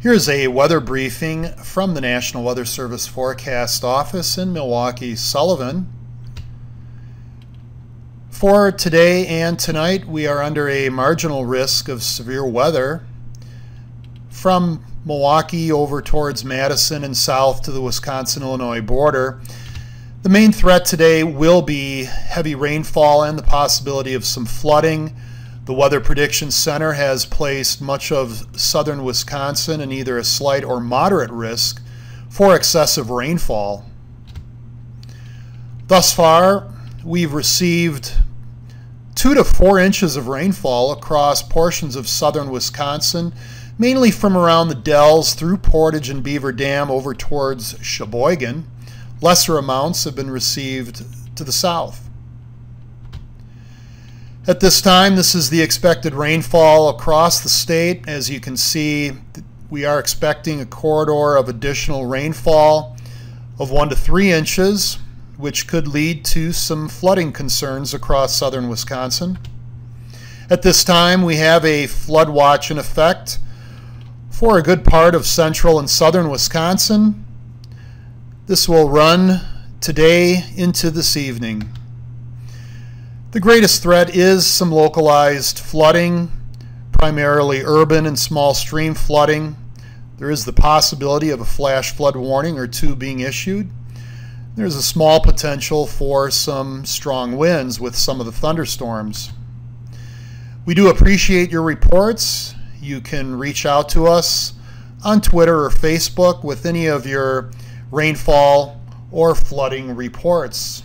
Here's a weather briefing from the National Weather Service Forecast Office in Milwaukee, Sullivan. For today and tonight, we are under a marginal risk of severe weather from Milwaukee over towards Madison and south to the Wisconsin-Illinois border. The main threat today will be heavy rainfall and the possibility of some flooding the Weather Prediction Center has placed much of southern Wisconsin in either a slight or moderate risk for excessive rainfall. Thus far, we've received two to four inches of rainfall across portions of southern Wisconsin, mainly from around the Dells through Portage and Beaver Dam over towards Sheboygan. Lesser amounts have been received to the south. At this time, this is the expected rainfall across the state. As you can see, we are expecting a corridor of additional rainfall of one to three inches, which could lead to some flooding concerns across southern Wisconsin. At this time, we have a flood watch in effect for a good part of central and southern Wisconsin. This will run today into this evening. The greatest threat is some localized flooding, primarily urban and small stream flooding. There is the possibility of a flash flood warning or two being issued. There's a small potential for some strong winds with some of the thunderstorms. We do appreciate your reports. You can reach out to us on Twitter or Facebook with any of your rainfall or flooding reports.